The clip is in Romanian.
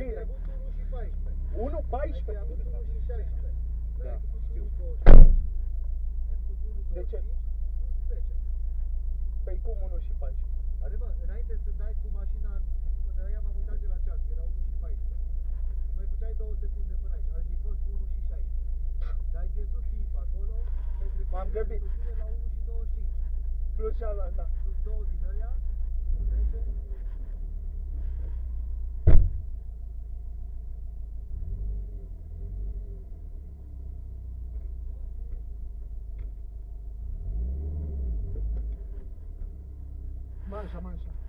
Bine. Ai avut 1 și 14. 1, Ai 14. avut 1 și 16. Da, Ai făcut știu. 1, 25. Ai făcut 1, De ce? 25 plus 10. Păi cum 1 și 14? Are mă, înainte să dai cu mașina în- până aia m-am uitat de la ceas, era 1 și 14. Și mai făceai 2 secunde până aici, ar fi fost 1 și 16. Dar ai pierdut timp acolo, ai trecut M-am grăbit. restul tine la 1 și 25. Plus cealaltă, da. Plus 2 Mancha, mancha.